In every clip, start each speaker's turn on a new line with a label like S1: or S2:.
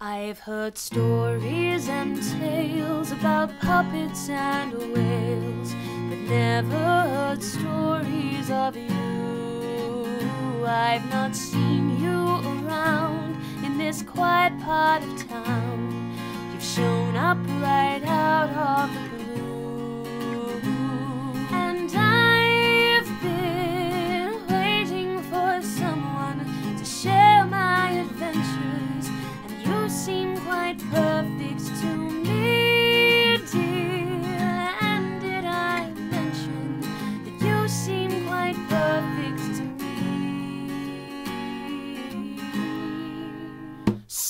S1: I've heard stories and tales about puppets and whales, but never heard stories of you. I've not seen you around in this quiet part of town. You've shown up right out of the blue.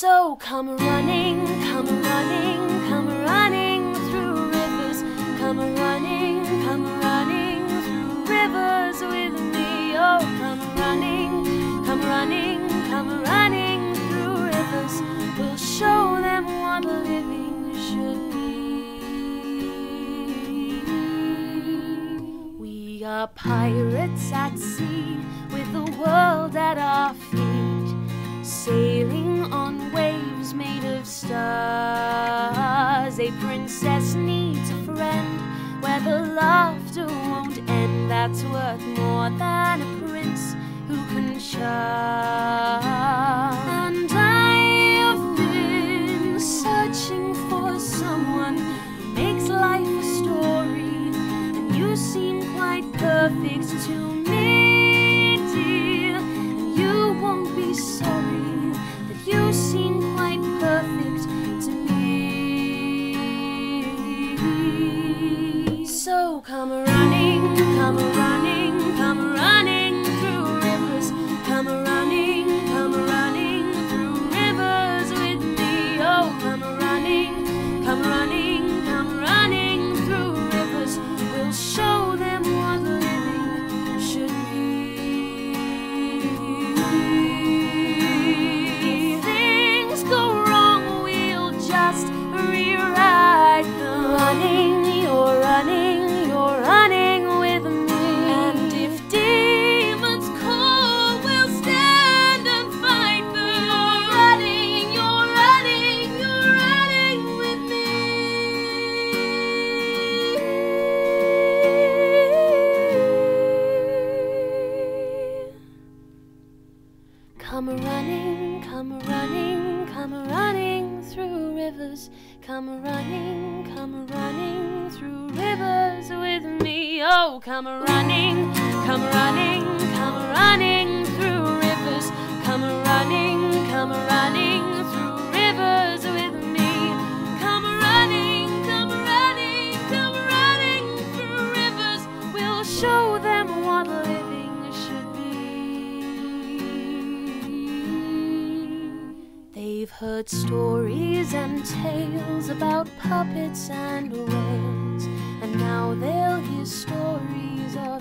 S1: So come running, come running, come running through rivers, come running, come running through rivers with me. Oh, come running, come running, come running through rivers. We'll show them what living should be. We are pirates at sea with the world at our feet, sailing on the laughter won't end. That's worth more than a prince who can charm. Me. Come running, come running, come running through rivers, come running, come running through rivers with me. Oh, come running, come running, Come running, come running, come running through rivers. Come running, come running through rivers with me. Oh, come running, come running, come running heard stories and tales about puppets and whales, and now they'll hear stories of.